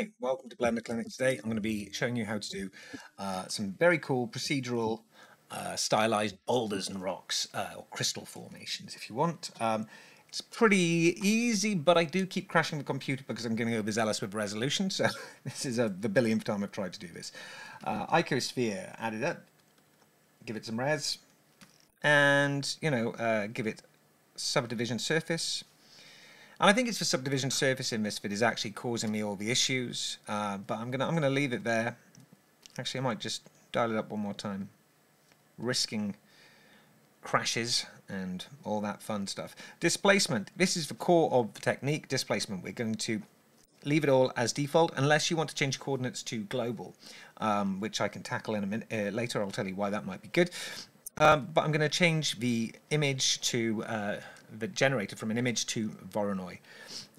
Hi, welcome to Blender Clinic. Today I'm going to be showing you how to do uh, some very cool procedural uh, stylized boulders and rocks uh, or crystal formations if you want. Um, it's pretty easy, but I do keep crashing the computer because I'm getting overzealous with resolution, so this is the billionth time I've tried to do this. Uh, Icosphere, add it up, give it some res, and, you know, uh, give it subdivision surface, and I think it's the subdivision surface in this that is actually causing me all the issues. Uh, but I'm gonna I'm gonna leave it there. Actually, I might just dial it up one more time, risking crashes and all that fun stuff. Displacement. This is the core of the technique. Displacement. We're going to leave it all as default unless you want to change coordinates to global, um, which I can tackle in a minute uh, later. I'll tell you why that might be good. Um, but I'm going to change the image to uh, the generated from an image to Voronoi.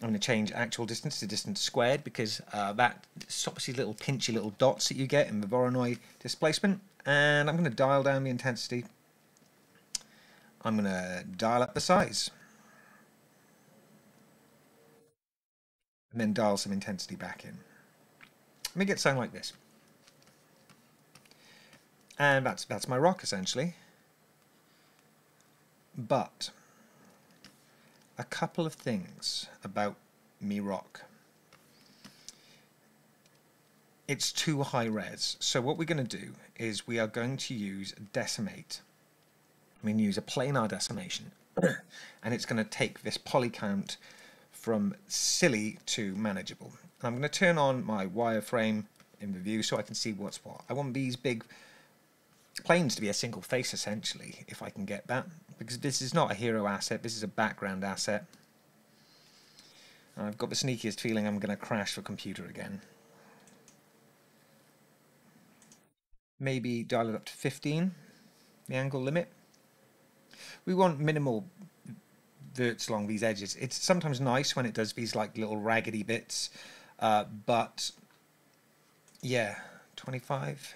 I'm going to change actual distance to distance squared because uh, that stops these little pinchy little dots that you get in the Voronoi displacement. And I'm going to dial down the intensity. I'm going to dial up the size. And then dial some intensity back in. Let me get something like this. And that's, that's my rock essentially. But a couple of things about Mi Rock. It's too high res. So what we're going to do is we are going to use decimate. I'm going to use a planar decimation. and it's going to take this poly count from silly to manageable. And I'm going to turn on my wireframe in the view so I can see what's what. I want these big planes to be a single face essentially, if I can get that. Because this is not a hero asset, this is a background asset. And I've got the sneakiest feeling I'm going to crash the computer again. Maybe dial it up to 15, the angle limit. We want minimal verts along these edges. It's sometimes nice when it does these like little raggedy bits, uh, but yeah, 25.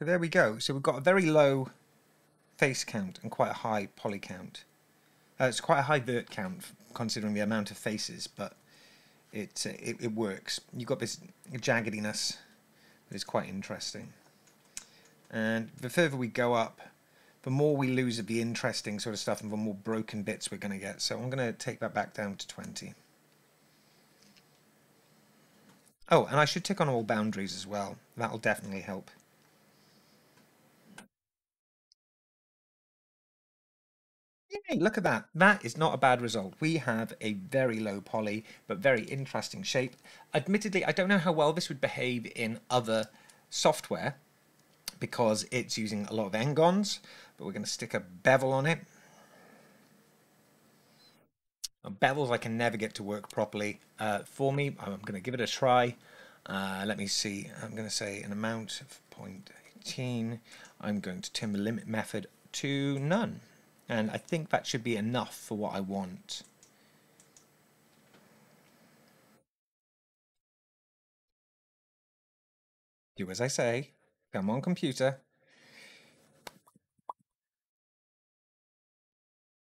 So there we go. So we've got a very low face count and quite a high poly count. Uh, it's quite a high vert count considering the amount of faces, but it, uh, it, it works. You've got this jaggediness that is quite interesting. And the further we go up, the more we lose of the interesting sort of stuff and the more broken bits we're going to get. So I'm going to take that back down to 20. Oh, and I should tick on all boundaries as well. That'll definitely help. Yay, look at that. That is not a bad result. We have a very low poly, but very interesting shape. Admittedly, I don't know how well this would behave in other software because it's using a lot of n-gons, but we're going to stick a bevel on it. Bevels I can never get to work properly uh, for me. I'm going to give it a try. Uh, let me see. I'm going to say an amount of 0.18. I'm going to turn the limit method to none. And I think that should be enough for what I want. Do as I say. Come on, computer.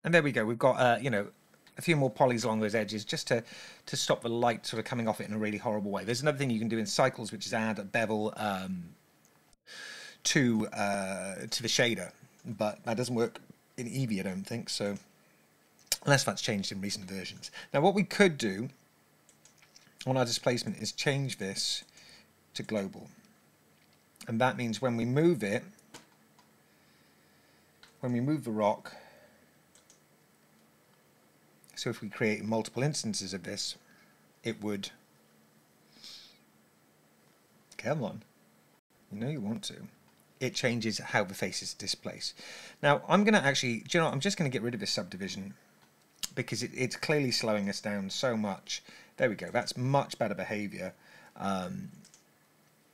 And there we go. We've got, uh, you know, a few more polys along those edges just to, to stop the light sort of coming off it in a really horrible way. There's another thing you can do in cycles, which is add a bevel um, to, uh, to the shader. But that doesn't work in Eevee, I don't think, so unless that's changed in recent versions. Now what we could do on our displacement is change this to global. And that means when we move it, when we move the rock, so if we create multiple instances of this, it would, come on, you know you want to it changes how the faces displace. Now, I'm going to actually, you know, I'm just going to get rid of this subdivision because it, it's clearly slowing us down so much. There we go. That's much better behavior. Um,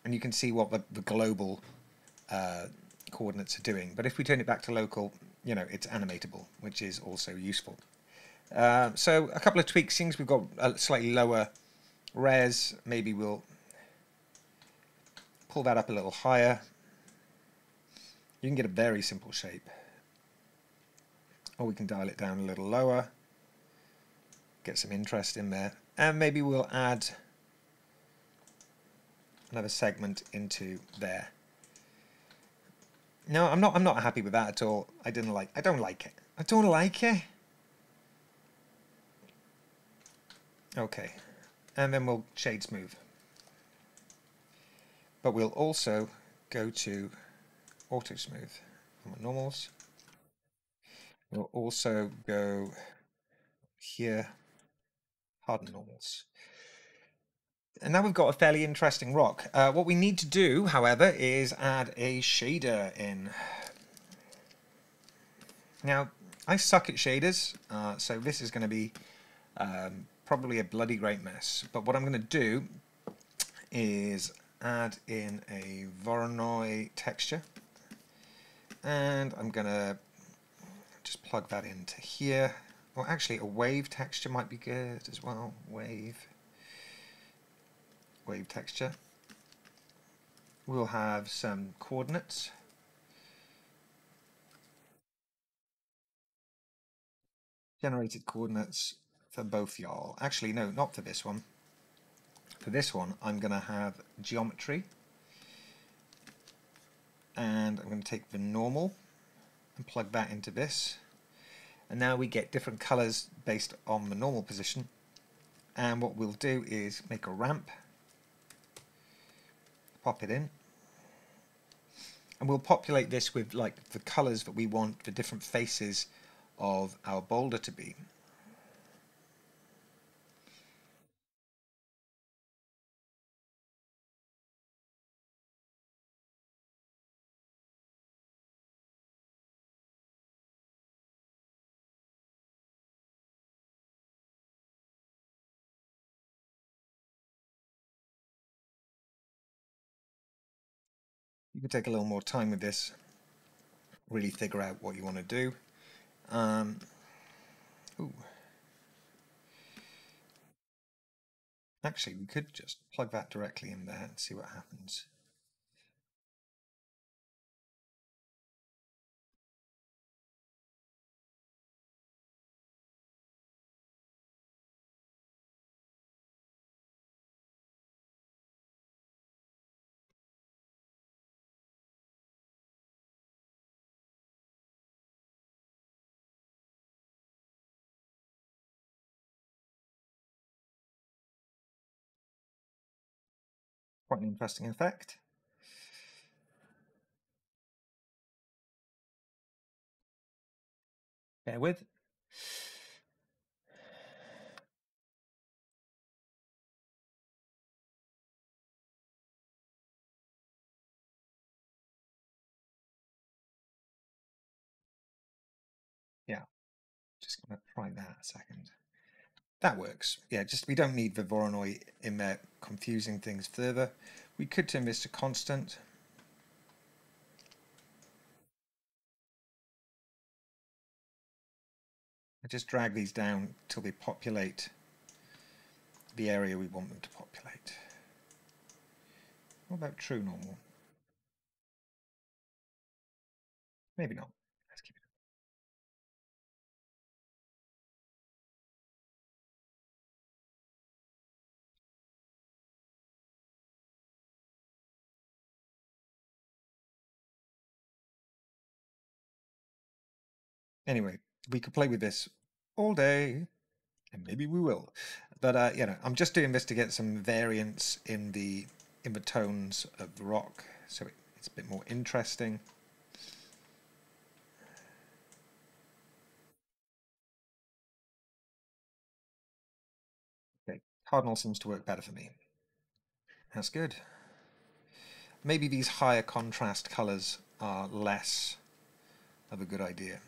and you can see what the, the global uh, coordinates are doing. But if we turn it back to local, you know, it's animatable, which is also useful. Uh, so a couple of tweaks, things we've got a slightly lower res, maybe we'll pull that up a little higher. You can get a very simple shape. Or we can dial it down a little lower. Get some interest in there. And maybe we'll add another segment into there. No, I'm not I'm not happy with that at all. I didn't like I don't like it. I don't like it. Okay. And then we'll shade smooth. But we'll also go to auto smooth normals. We'll also go here, harden normals. And now we've got a fairly interesting rock. Uh, what we need to do, however, is add a shader in. Now, I suck at shaders, uh, so this is going to be um, probably a bloody great mess. But what I'm going to do is add in a Voronoi texture. And I'm going to just plug that into here. Well, actually, a wave texture might be good as well. Wave wave texture. We'll have some coordinates. Generated coordinates for both y'all. Actually, no, not for this one. For this one, I'm going to have geometry. And I'm going to take the normal and plug that into this. And now we get different colors based on the normal position. And what we'll do is make a ramp pop it in. And we'll populate this with like the colors that we want the different faces of our boulder to be. You can take a little more time with this, really figure out what you want to do. Um, ooh. Actually, we could just plug that directly in there and see what happens. Quite an interesting effect. Bear with. Yeah, just to try that a second. That works. Yeah, just we don't need the Voronoi in there confusing things further. We could turn this to constant. I just drag these down till they populate the area we want them to populate. What about true normal? Maybe not. Anyway, we could play with this all day, and maybe we will. But uh, you know, I'm just doing this to get some variance in the in the tones of the rock, so it, it's a bit more interesting. Okay, cardinal seems to work better for me. That's good. Maybe these higher contrast colors are less of a good idea.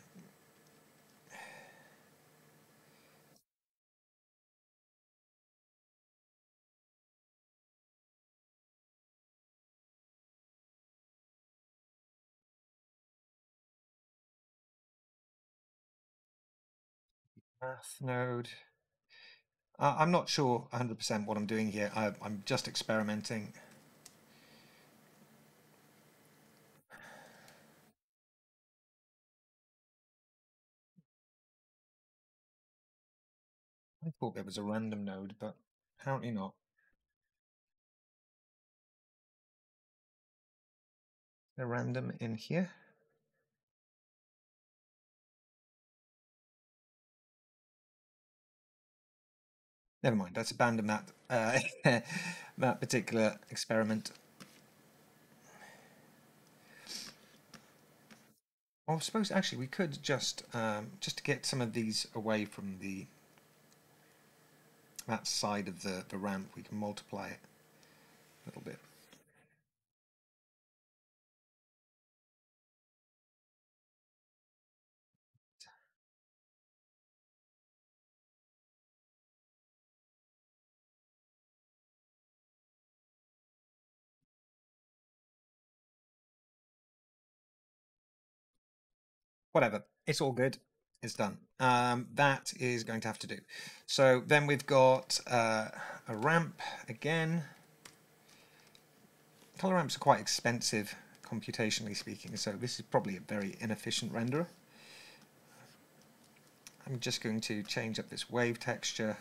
Math node. Uh, I'm not sure 100% what I'm doing here. I, I'm just experimenting. I thought there was a random node, but apparently not. A random in here. Never mind, let's abandon that, uh, that particular experiment. I suppose actually we could just, um, just to get some of these away from the that side of the, the ramp, we can multiply it a little bit. Whatever. It's all good. It's done. Um, that is going to have to do. So then we've got uh, a ramp again. Color ramps are quite expensive, computationally speaking, so this is probably a very inefficient renderer. I'm just going to change up this wave texture.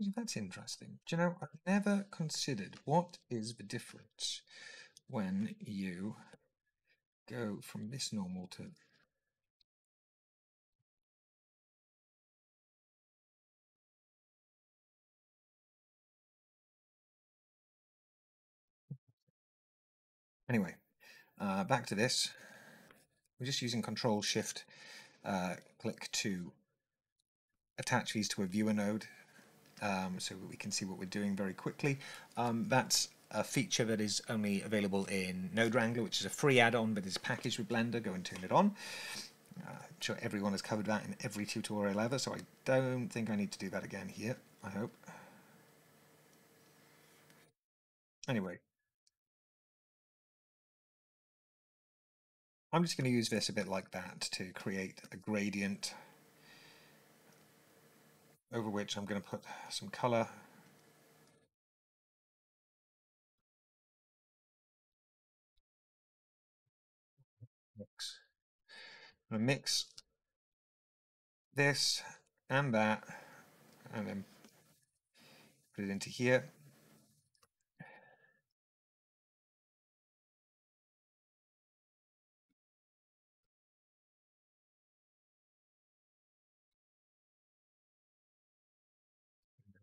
That's interesting. Do you know, I've never considered what is the difference when you go from this normal to Anyway, uh, back to this. We're just using Control Shift uh, click to attach these to a viewer node um, so we can see what we're doing very quickly. Um, that's a feature that is only available in Node Wrangler, which is a free add-on, but is packaged with Blender. Go and turn it on. Uh, I'm sure everyone has covered that in every tutorial ever, so I don't think I need to do that again here, I hope. Anyway. I'm just going to use this a bit like that to create a gradient over which I'm going to put some color. Mix. To mix this and that and then put it into here.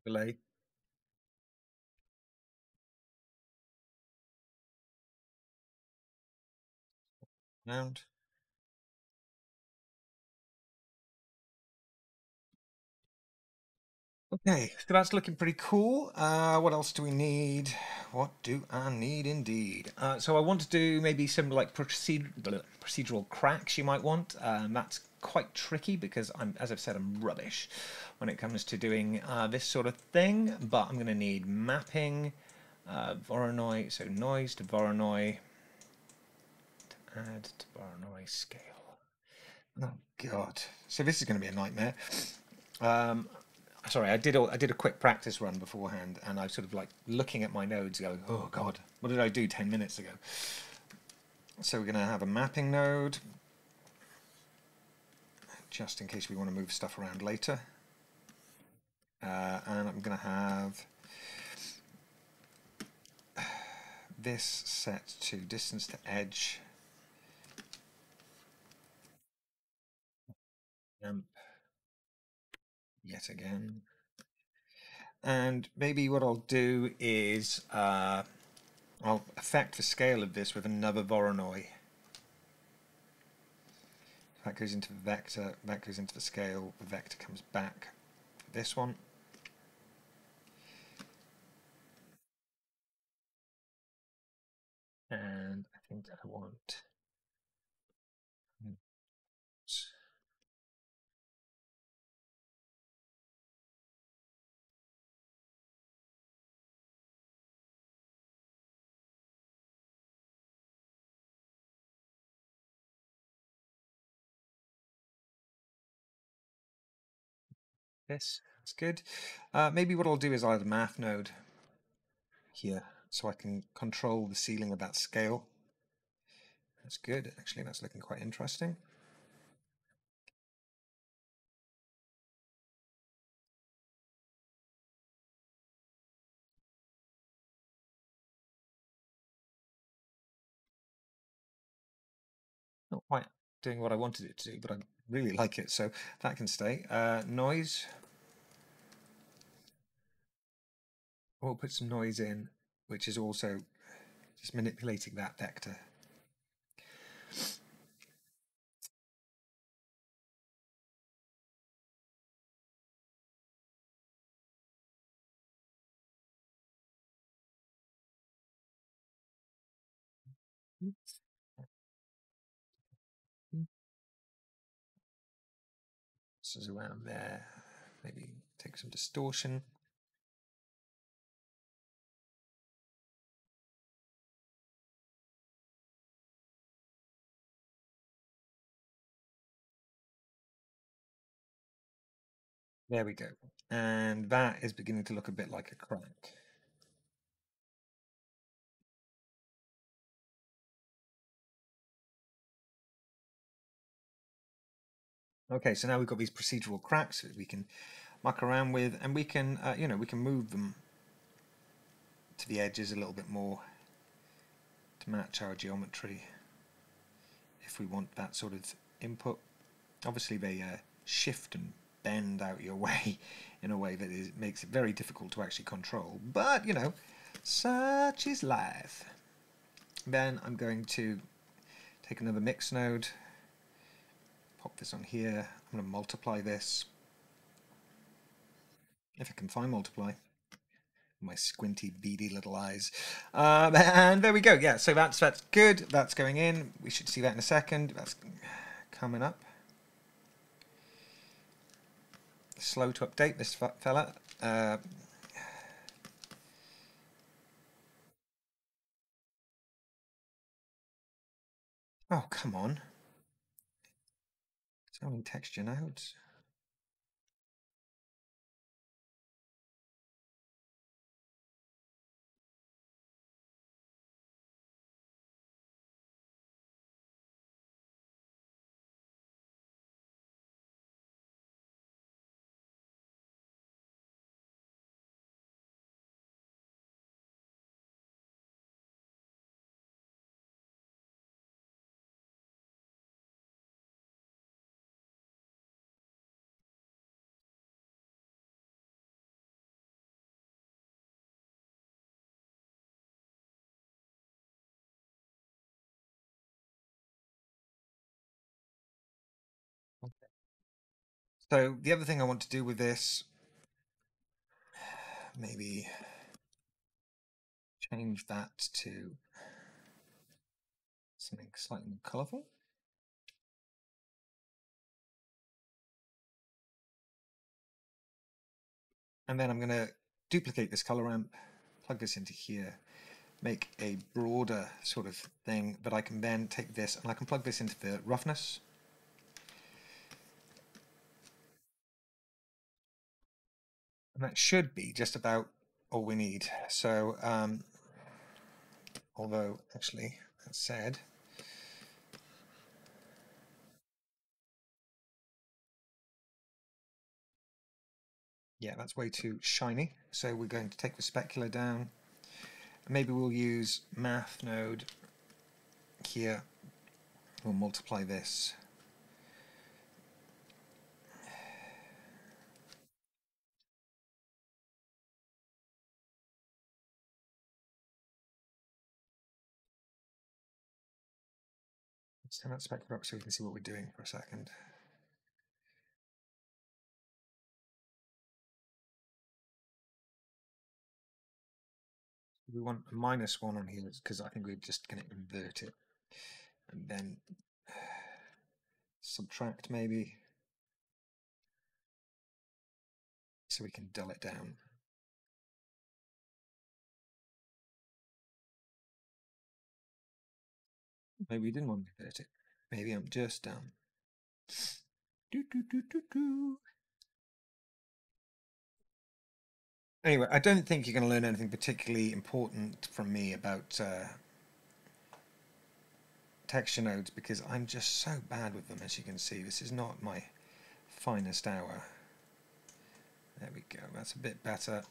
Delay. Round. Okay, so that's looking pretty cool. Uh, what else do we need? What do I need indeed? Uh, so I want to do maybe some like procedural cracks you might want. Um, that's quite tricky because I'm, as I've said, I'm rubbish when it comes to doing uh, this sort of thing. But I'm going to need mapping, uh, Voronoi, so noise to Voronoi, to add to Voronoi scale. Oh God! So this is going to be a nightmare. Um, sorry, I did a, I did a quick practice run beforehand, and I sort of like looking at my nodes, going, "Oh God, what did I do ten minutes ago?" So we're going to have a mapping node, just in case we want to move stuff around later. Uh, and I'm going to have this set to distance to edge. Um, yet again. And maybe what I'll do is uh, I'll affect the scale of this with another Voronoi. That goes into the vector, that goes into the scale, the vector comes back. This one. And I think I want. Yes, that's good. Uh, maybe what I'll do is I'll add a math node here so I can control the ceiling of that scale. That's good. Actually, that's looking quite interesting. Doing what I wanted it to do, but I really like it, so that can stay. Uh, noise. We'll put some noise in, which is also just manipulating that vector. This around there. Maybe take some distortion. There we go. And that is beginning to look a bit like a crack. Okay, so now we've got these procedural cracks that we can muck around with, and we can, uh, you know, we can move them to the edges a little bit more to match our geometry if we want that sort of input. Obviously, they uh, shift and bend out your way in a way that is, makes it very difficult to actually control. But, you know, such is life. Then I'm going to take another mix node pop this on here. I'm going to multiply this. If I can find multiply. My squinty, beady little eyes. Um, and there we go. Yeah, so that's that's good. That's going in. We should see that in a second. That's coming up. Slow to update this fella. Uh, oh, come on. So many texture nodes. So the other thing I want to do with this, maybe change that to something slightly more colorful. And then I'm going to duplicate this color ramp, plug this into here, make a broader sort of thing, but I can then take this and I can plug this into the roughness And that should be just about all we need. So, um, although actually, that said, yeah, that's way too shiny. So we're going to take the specular down. Maybe we'll use math node here. We'll multiply this Let's turn that specular up so we can see what we're doing for a second. we want a minus one on here because I think we're just going to invert it and then subtract maybe so we can dull it down. Maybe we didn't want to invert it. Maybe I'm just dumb. Do, do, do, do, do. Anyway, I don't think you're going to learn anything particularly important from me about uh, texture nodes because I'm just so bad with them, as you can see. This is not my finest hour. There we go, that's a bit better.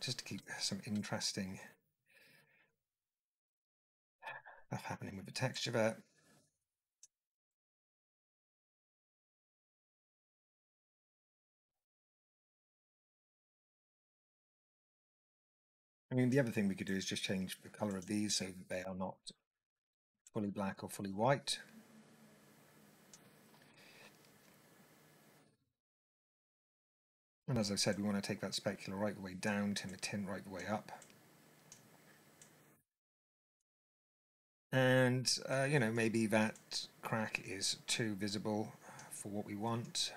Just to keep some interesting stuff happening with the texture there. I mean, the other thing we could do is just change the color of these so that they are not fully black or fully white. And as I said, we want to take that specular right the way down, turn the tint right the way up. And, uh, you know, maybe that crack is too visible for what we want.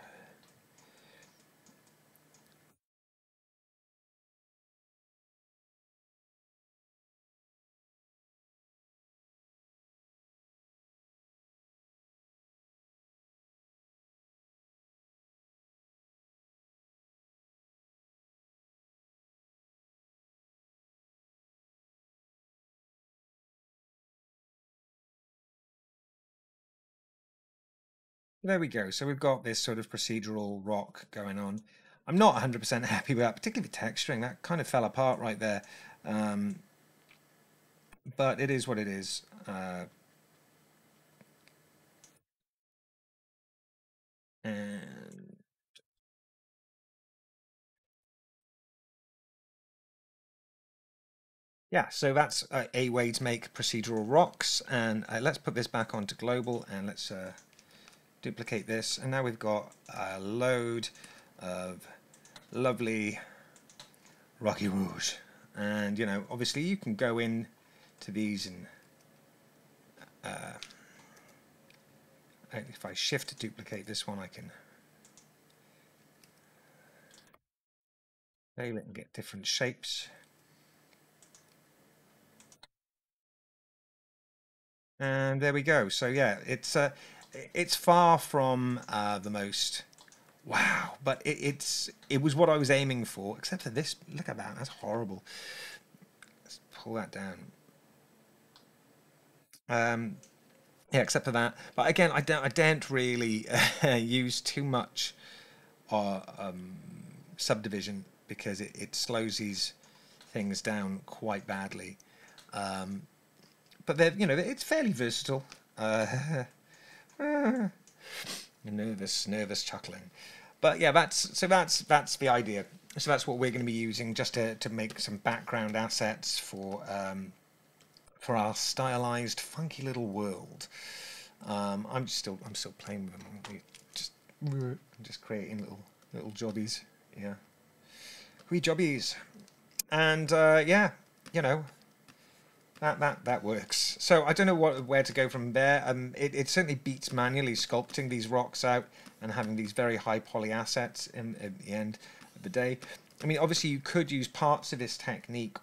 There we go. So we've got this sort of procedural rock going on. I'm not 100% happy with that, particularly the texturing. That kind of fell apart right there. Um, but it is what it is. Uh, and yeah, so that's a, a way to make procedural rocks. And uh, let's put this back onto global and let's uh, duplicate this, and now we've got a load of lovely Rocky Rouge. And, you know, obviously you can go in to these and uh, if I shift to duplicate this one, I can scale it and get different shapes. And there we go. So yeah, it's uh, it's far from uh, the most wow, but it, it's it was what I was aiming for. Except for this, look at that, that's horrible. Let's pull that down. Um, yeah, except for that. But again, I don't I don't really uh, use too much uh, um, subdivision because it, it slows these things down quite badly. Um, but they're you know it's fairly versatile. Uh, nervous, nervous chuckling. But yeah, that's so that's that's the idea. So that's what we're going to be using just to, to make some background assets for um, for our stylized, funky little world. Um, I'm still I'm still playing with them. Just just creating little little jobbies. Yeah, wee jobbies, and uh, yeah, you know, that that that works. So I don't know what where to go from there. Um, it, it certainly beats manually sculpting these rocks out and having these very high poly assets in at the end of the day. I mean, obviously you could use parts of this technique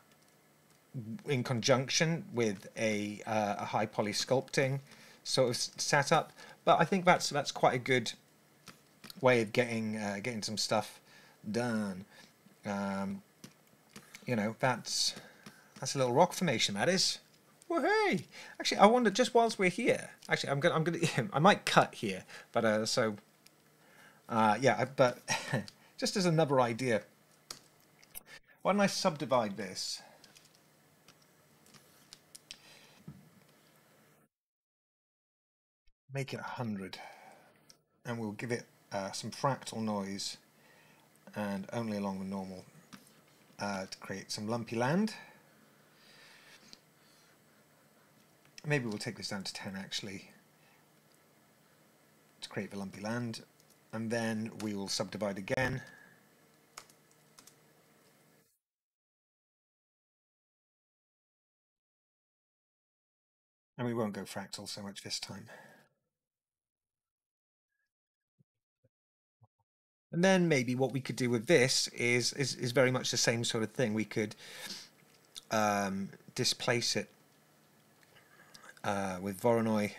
in conjunction with a uh, a high poly sculpting sort of setup, but I think that's that's quite a good way of getting uh, getting some stuff done. Um, you know, that's that's a little rock formation, that is. Hey! Actually, I wonder, just whilst we're here, actually, I'm gonna, I'm gonna, I might cut here, but uh, so, uh, yeah, but just as another idea, why don't I subdivide this? Make it a hundred, and we'll give it uh, some fractal noise, and only along the normal uh, to create some lumpy land. Maybe we'll take this down to 10 actually to create the lumpy land. And then we will subdivide again. And we won't go fractal so much this time. And then maybe what we could do with this is is, is very much the same sort of thing. We could um, displace it uh, with Voronoi.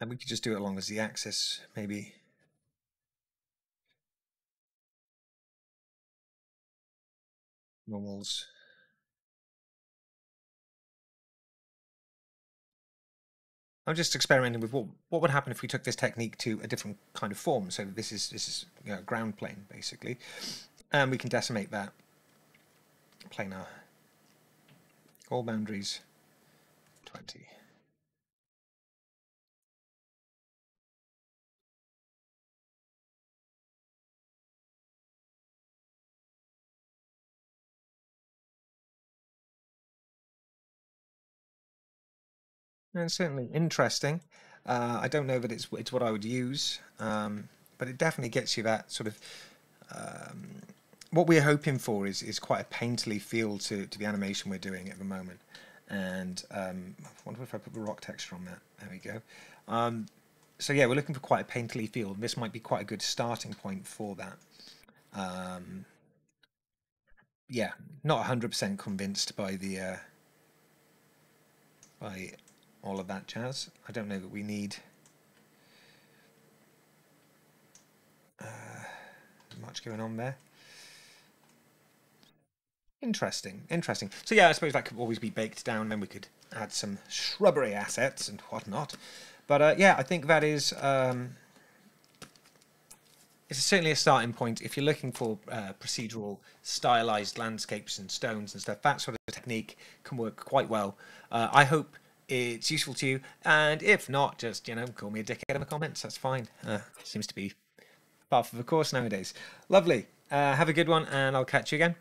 And we could just do it along the z-axis, maybe. Normals. I'm just experimenting with what what would happen if we took this technique to a different kind of form. So this is this is you know, ground plane basically, and we can decimate that planar. All boundaries, twenty. And certainly interesting. Uh, I don't know that it's it's what I would use, um, but it definitely gets you that sort of. Um, what we're hoping for is is quite a painterly feel to to the animation we're doing at the moment, and um, I wonder if I put the rock texture on that. There we go. Um, so yeah, we're looking for quite a painterly feel. This might be quite a good starting point for that. Um, yeah, not 100% convinced by the uh, by all of that jazz. I don't know that we need uh, much going on there. Interesting, interesting. So yeah, I suppose that could always be baked down. Then we could add some shrubbery assets and whatnot. But uh, yeah, I think that is um, it's certainly a starting point if you're looking for uh, procedural, stylized landscapes and stones and stuff. That sort of technique can work quite well. Uh, I hope it's useful to you. And if not, just, you know, call me a dickhead in the comments. That's fine. Uh, seems to be part of the course nowadays. Lovely. Uh, have a good one, and I'll catch you again.